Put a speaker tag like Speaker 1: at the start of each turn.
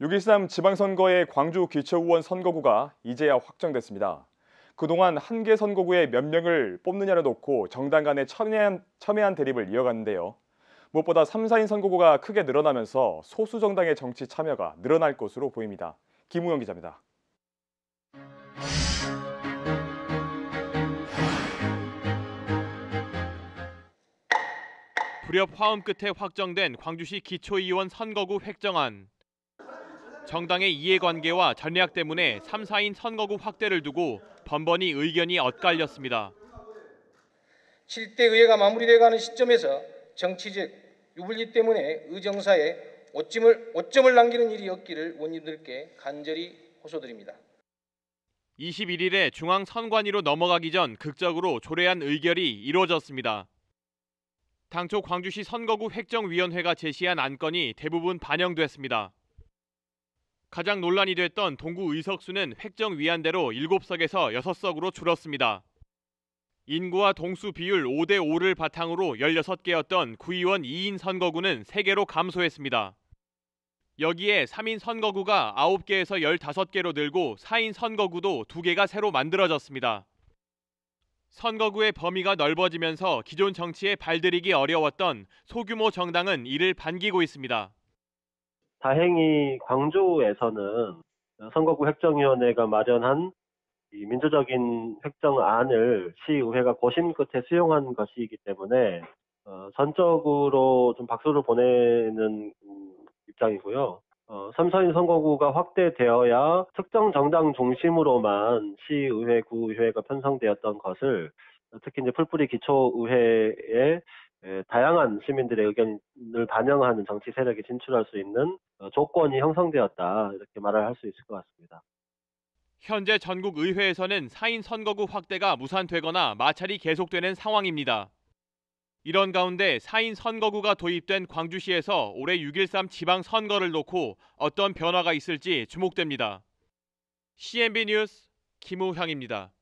Speaker 1: 6.13 지방선거의 광주 기초의원 선거구가 이제야 확정됐습니다. 그동안 한 개 선거구에 몇 명을 뽑느냐를 놓고 정당 간의 첨예한, 첨예한 대립을 이어갔는데요. 무엇보다 3, 4인 선거구가 크게 늘어나면서 소수 정당의 정치 참여가 늘어날 것으로 보입니다. 김우영 기자입니다.
Speaker 2: 불협 화음 끝에 확정된 광주시 기초의원 선거구 획정안. 정당의 이해관계와 전략 때문에 3, 4인 선거구 확대를 두고 번번이 의견이 엇갈렸습니다.
Speaker 3: 7대 의회가 마무리돼가는 시점에서 정치적 유불리 때문에 의정사에 오점을, 오점을 남기는 일이 없기를 원님들께 간절히 호소드립니다.
Speaker 2: 21일에 중앙선관위로 넘어가기 전 극적으로 조례안 의결이 이루어졌습니다. 당초 광주시 선거구 획정위원회가 제시한 안건이 대부분 반영됐습니다. 가장 논란이 됐던 동구 의석수는 획정 위안대로 7석에서 6석으로 줄었습니다. 인구와 동수 비율 5대 5를 바탕으로 16개였던 구의원 2인 선거구는 3개로 감소했습니다. 여기에 3인 선거구가 9개에서 15개로 늘고 4인 선거구도 2개가 새로 만들어졌습니다. 선거구의 범위가 넓어지면서 기존 정치에 발들이기 어려웠던 소규모 정당은 이를 반기고 있습니다.
Speaker 4: 다행히 광주에서는 선거구 획정위원회가 마련한 민주적인 획정안을 시의회가 고심 끝에 수용한 것이기 때문에 어, 전적으로 좀 박수를 보내는 입장이고요. 어, 3, 4인 선거구가 확대되어야 특정 정당 중심으로만 시의회, 구의회가 편성되었던 것을 특히 이제 풀뿌리 기초의회에 다양한 시민들의 의견을 반영하는 정치 세력이 진출할 수 있는 어, 조건이 형성되었다 이렇게 말을 할 수 있을 것 같습니다.
Speaker 2: 현재 전국 의회에서는 4인 선거구 확대가 무산되거나 마찰이 계속되는 상황입니다. 이런 가운데 4인 선거구가 도입된 광주시에서 올해 6.13 지방선거를 놓고 어떤 변화가 있을지 주목됩니다. CNB 뉴스 김우향입니다.